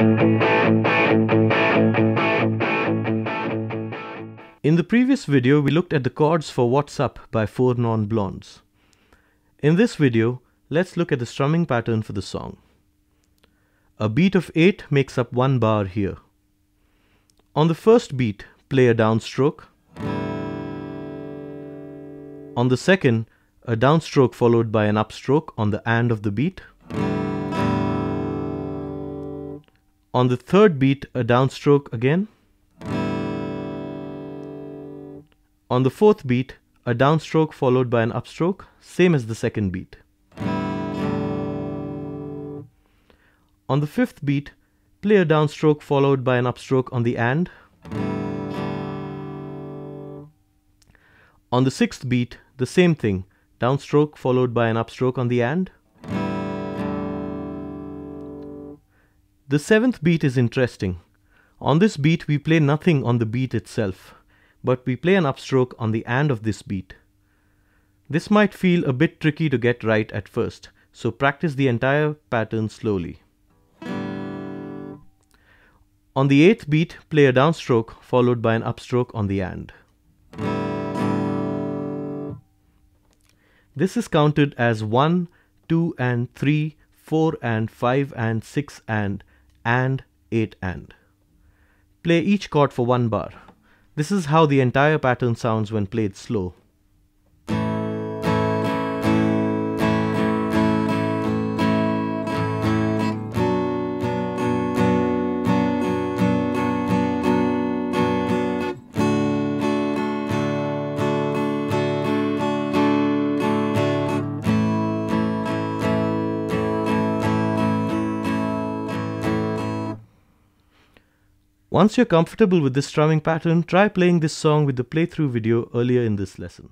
In the previous video, we looked at the chords for What's Up by Four Non Blondes. In this video, let's look at the strumming pattern for the song. A beat of 8 makes up one bar here. On the first beat, play a downstroke. On the second, a downstroke followed by an upstroke on the and of the beat. On the third beat, a downstroke again. On the fourth beat, a downstroke followed by an upstroke, same as the second beat. On the fifth beat, play a downstroke followed by an upstroke on the and. On the sixth beat, the same thing, downstroke followed by an upstroke on the and. The seventh beat is interesting. On this beat, we play nothing on the beat itself, but we play an upstroke on the and of this beat. This might feel a bit tricky to get right at first, so practice the entire pattern slowly. On the eighth beat, play a downstroke followed by an upstroke on the and. This is counted as 1, 2 and 3, 4 and 5 and 6 and, and 8 and. Play each chord for one bar. This is how the entire pattern sounds when played slow. Once you're comfortable with this strumming pattern, try playing this song with the playthrough video earlier in this lesson.